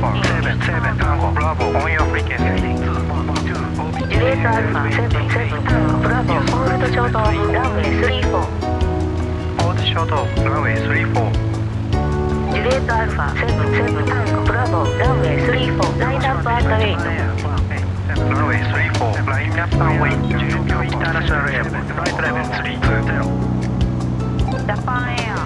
Papa, 7, 7, Tango, Bravo, on your frequency. ジュレースアルファ7、7、タンゴ、ブラボー、コールドショート、ランウェイ34。コールドショート、ランウェイ34。ジュレースアルファ7、7、タンゴ、ブラボー、ランウェイ34、ラインナップアットウェイト。runway 34, flying up runway 10秒 international airport, flight level 320. Japan Air.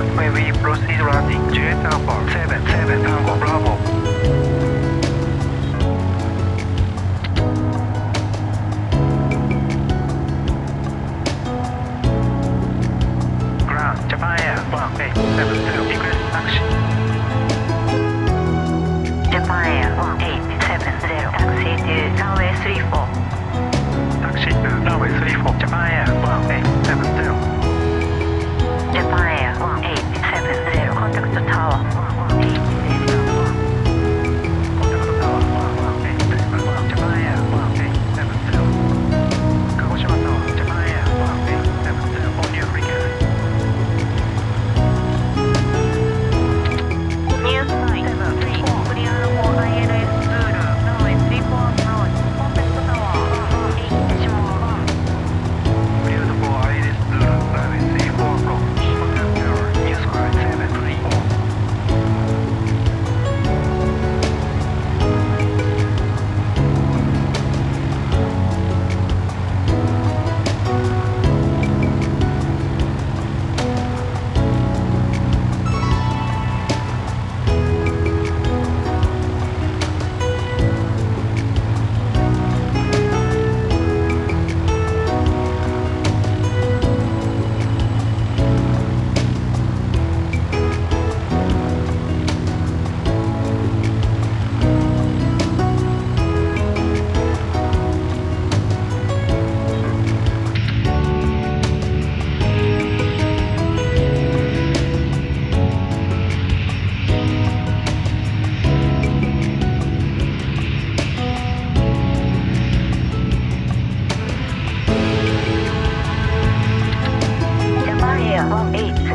May we proceed landing? 7, 7, 7.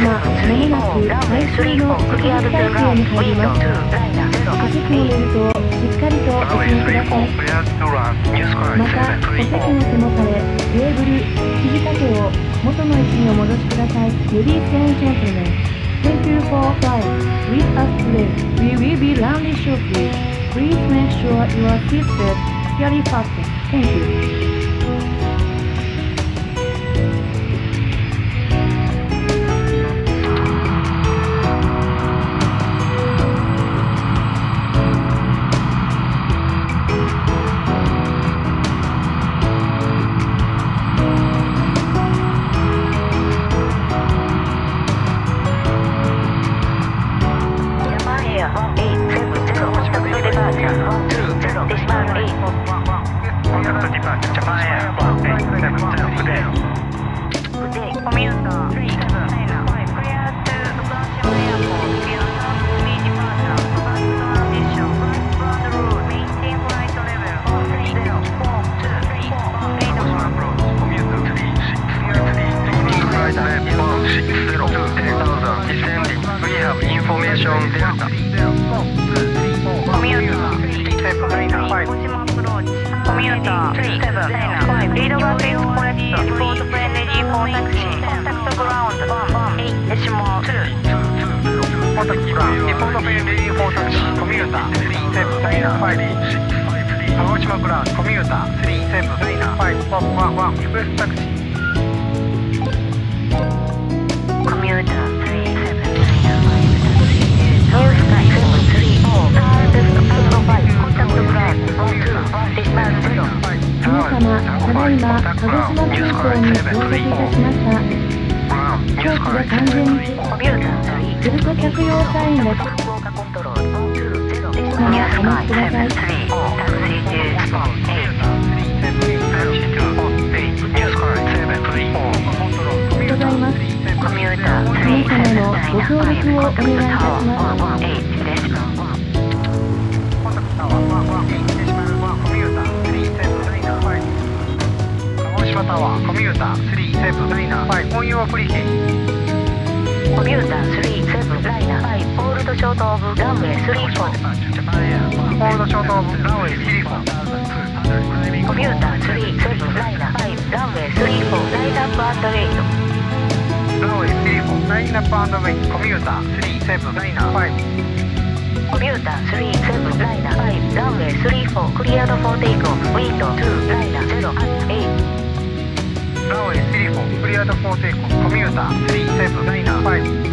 様、まもなく最終の着陸態勢に入ります。お席のベルトをしっかりとお締めください。また、お席の 734. 背もたれ、テーブル、肘掛けを元の位置にお戻しください。Ladies and gentlemen, thank you for flying with us today. We will be landing shortly. Please make sure your seatbelt securely fastened. Thank you. 3 5 Hiroshima approach コミューター3 7 5 lead about is correct report plane ready for taxi contact ground 1 8 decimal 2コンタクトリポートフェリーレディーフォータッチコミューター3752鹿児島グランコミューター375111リクエストタクシー皆様ただいま鹿児島空港に到着いたしました装置が完全にトルコ客用サインですまあお待ちくださいありがとうございます皆様のご協力をお願いいたします。コリティコミューター37ライナー5ホールドショートオブランウェイ34ホールドショートオブランウェイ34コミューター37ライナー5ランウェイ34ラインップアンドウェイ34ラインップアンドウェイトコミューター37ライナー5コミューター37ライナー5ランウェイ34クリアのフォーテイクオフウィート2ライナー0 8 8青いシリコンプリアート構成コンコミューター37ダイナー5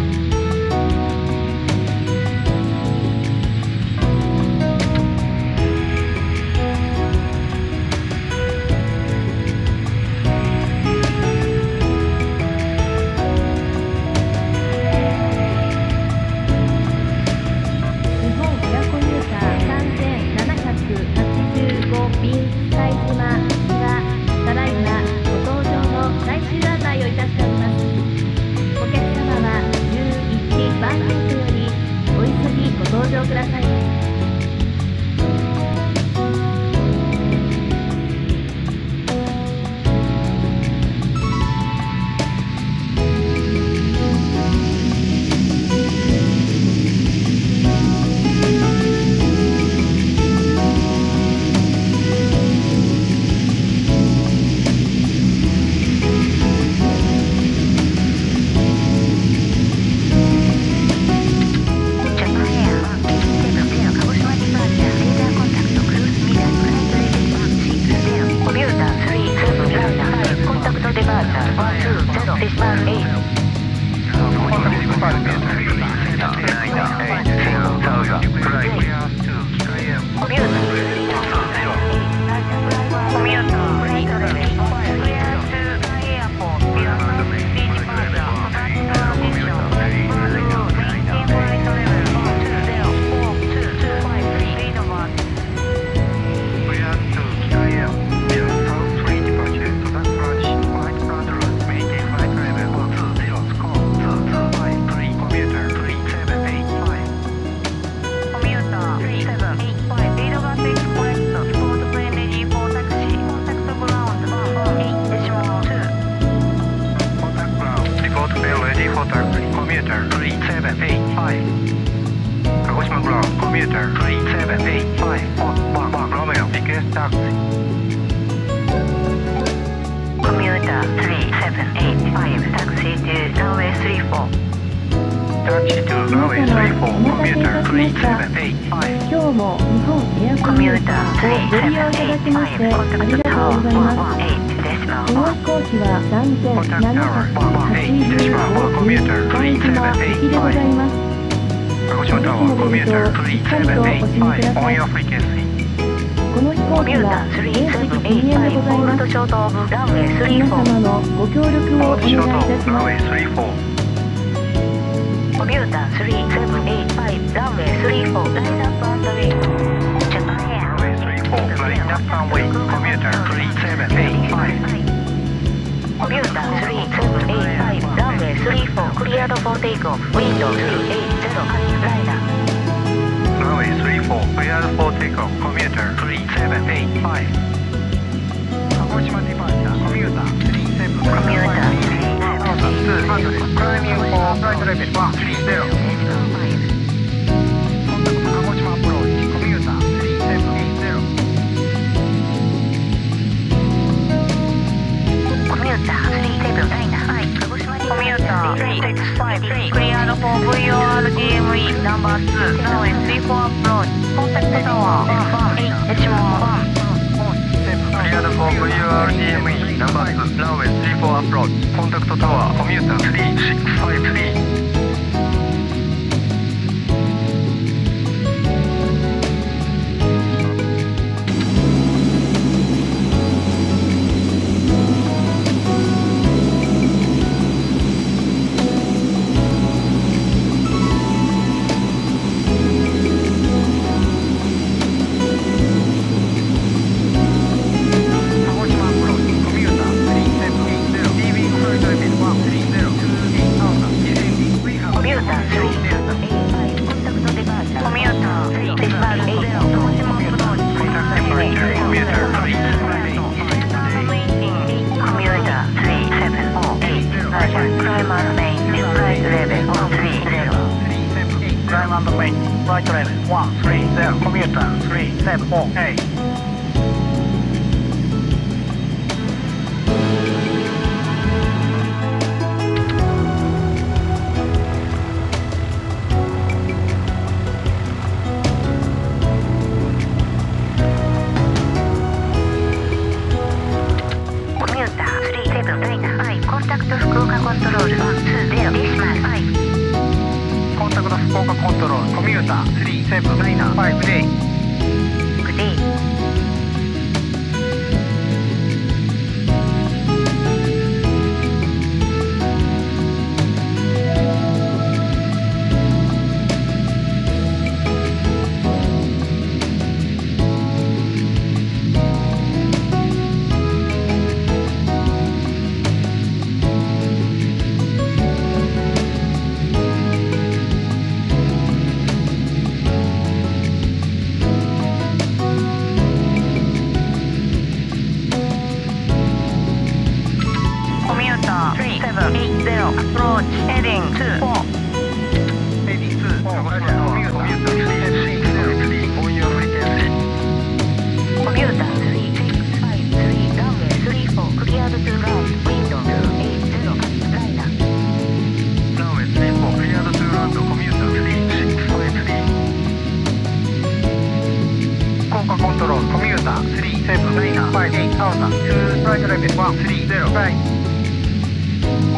今日も日本エアコミューターをご利用いただきましてありがとうございます。この飛行機は3785貝島行きでございます。鹿児島タワー commuter 3785 on your frequency この飛行機は原則禁煙でございます。皆34様のご協力をお願いいたします。コ3785ランウェイ34ライトアッンドウェジャパンエア、ミューター200 climbing for flight level 130 Cleared for VORDME number 2, now 34 approach. Contact tower 1, H1. Clear 304 VRDME, number Numbers. runway 34 approach, contact tower, commuter 3653.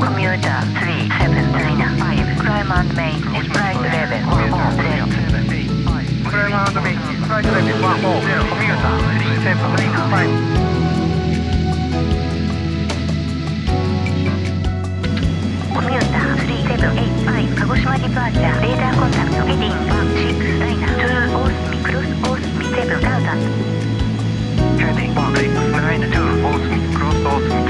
commuter 3795 climb and main is flight level 140 climb and main is flight level 140 commuter 3795 Commuter 3785 Kagoshima departure radar contact heading 16 liner to Osumi cross Osumi 7000 Heading 16 liner to Osumi cross Osumi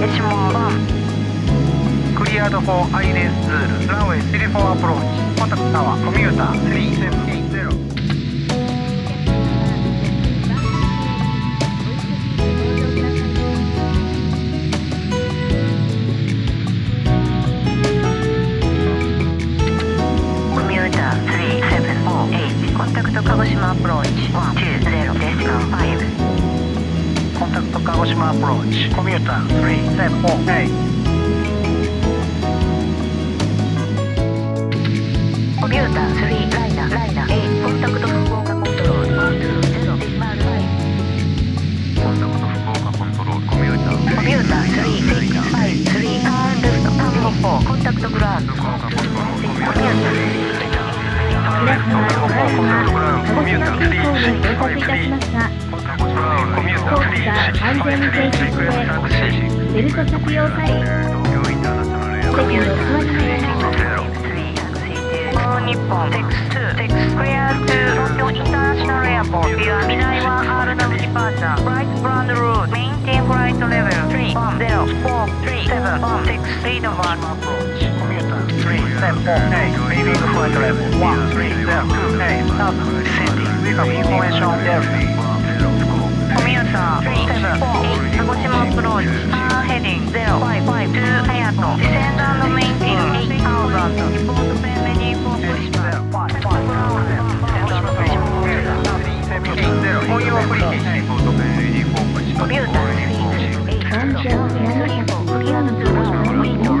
ドコアイレンスツールランウェイ34アプローチコンタクト。タワーコミューター3 7 8コンタクト。鹿児島アプローチ120.5コンタクト。鹿児島アプローチコミューター3 7 8コミューター36553コミューター36553ベルト着用され東京インターナショナルエアコミューター365日本 TEX2 Clear to 東京インターナショナルエアポート Your 未来は R の Departure Flight Ground Route Maintain Flight Level 3 0 4 3 7 6 Read of Approach three, seven, four, eight, leaving the flight level one, three, seven, two, eight, up, descending, become information delta. Commuter, three, seven, four, eight, Nagoshima approach, turn heading, zero, five, five, two, Hayato, descend and maintain, eight thousand, report pending, report position, five, five, On your application. Computer, three, eight, zero, three, four, clear the two, one, three, two.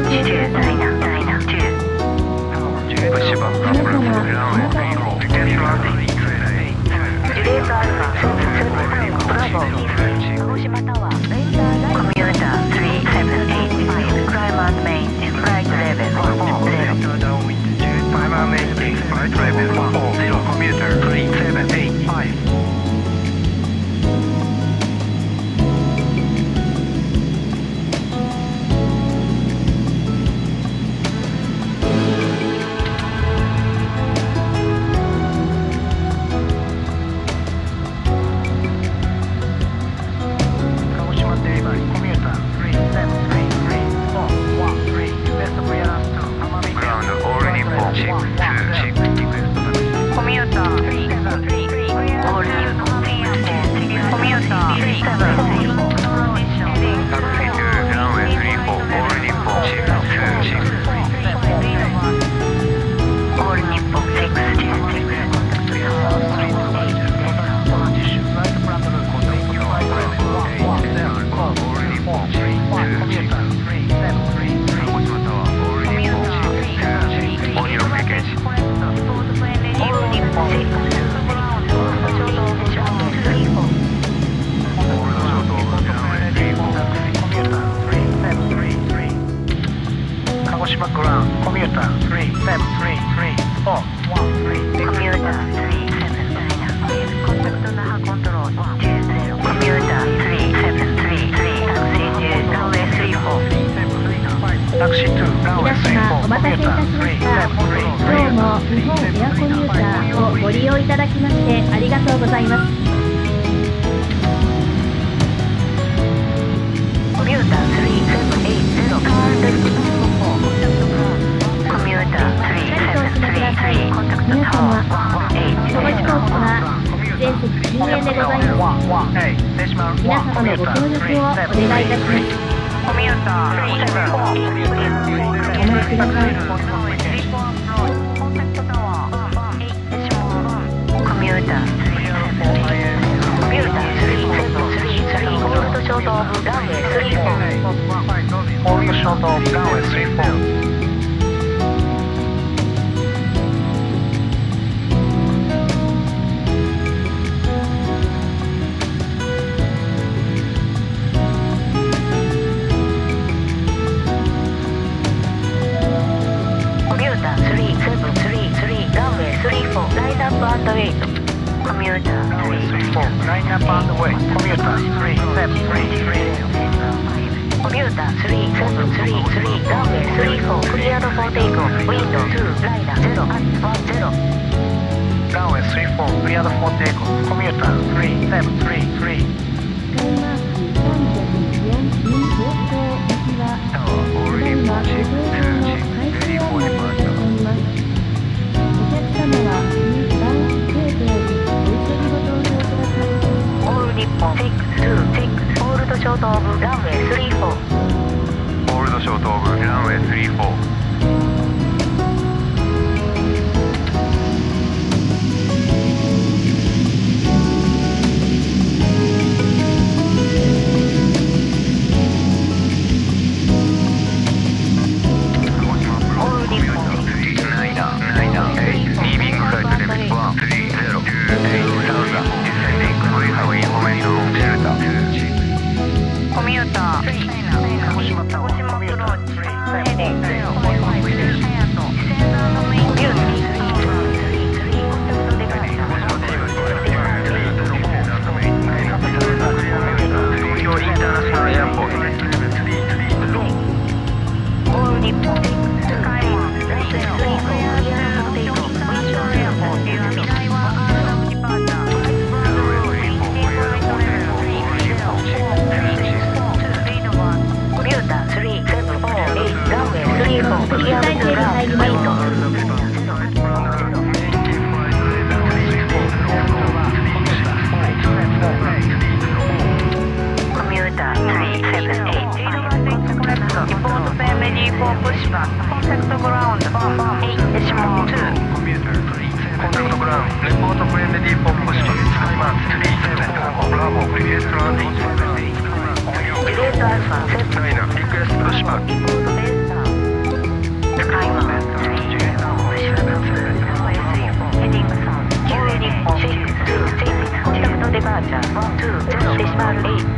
のご協力をお願いいたします。コミューター。3ミュー3ー。ホト3ホー。ルドショー。トランウェイ34 on the way. Commuter. Four. Line up on the way. Commuter. Three. Left. Three. Three. Commuter. Three. Seven. Three. Three. Runway. Three. Four. Cleared for takeoff. Window. Two. Rider. Zero. One. Zero. Runway. Three. Four. Cleared for takeoff. Commuter. Three. Left. Three. Three. 3 Already magic. 日本。626ホールドショートオブランウェイ34ホールドショートオブランウェイ34 Departure 120 Station 8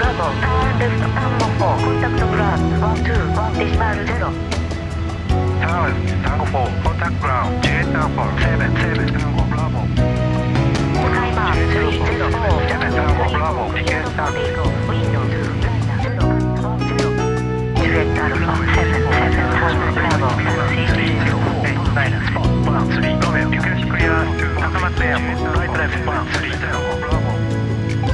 Bravo, turn left, number 4, contact the ground, 121, decimal 0. Tower, Tango 4, contact ground, J Tango 7, 7, Tango Bravo. Timer 304, 7 Tango Bravo, J Tango. Windows 9, 0, 0. Z Alpha 7, 7, Tango Bravo, Taxi 304, minus 4, 1, 3, go ahead. You can clear to Takamatsu Airport, right left, 1, 3, Tango Bravo.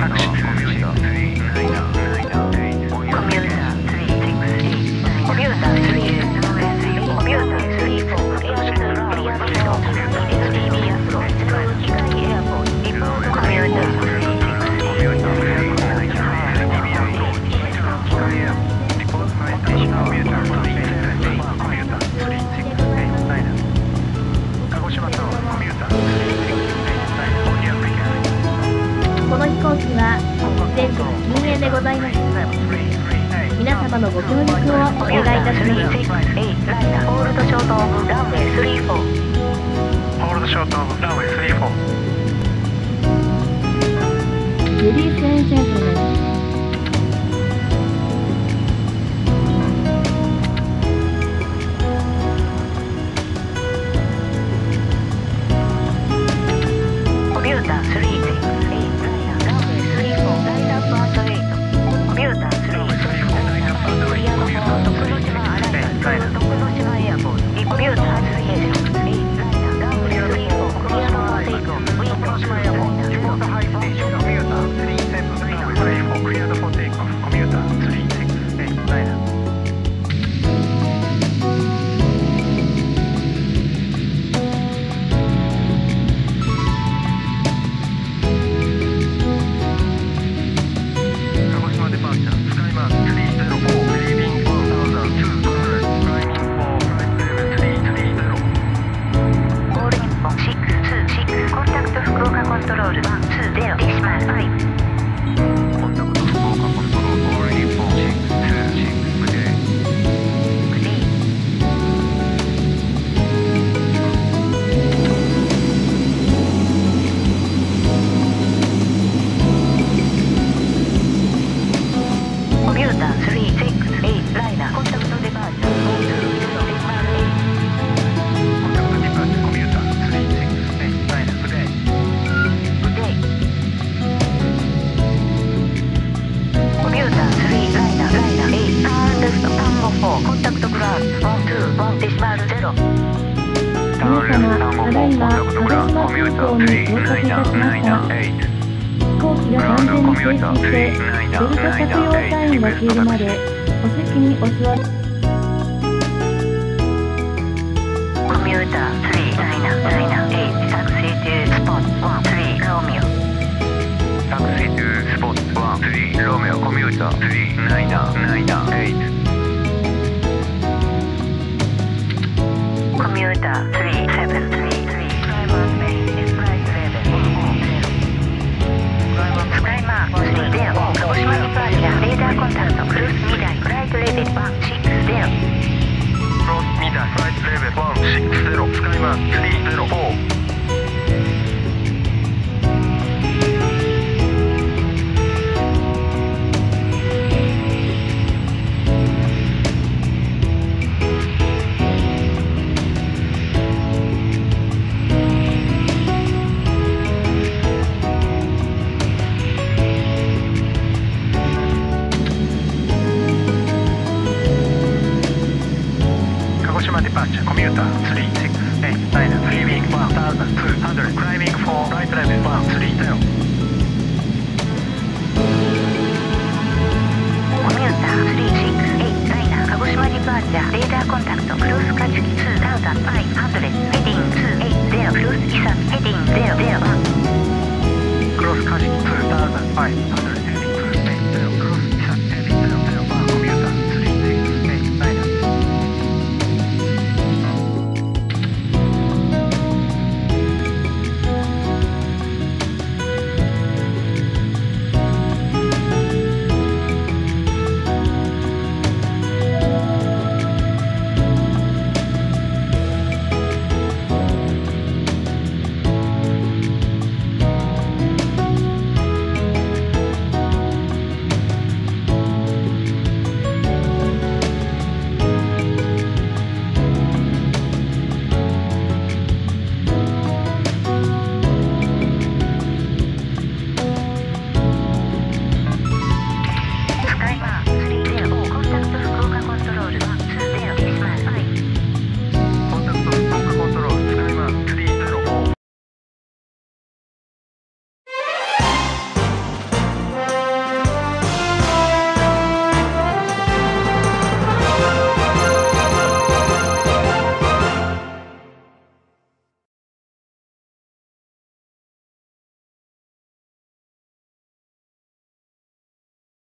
Thank you. ご協力をお願いいたしますールドショートオランウェイ34ールドショートオブランウェイ34様、た。だいま、鹿児島空港に到着いたしました。飛行機が完全に停止して、ト着用サインが消えるまで、お席にお座り。コミューター3998 taxi to spot 13 Romeo taxi ースポット13 Romeo 3998 commuter 3アコンタクトスミダイフライトレベル160クスミイフラ160使いま304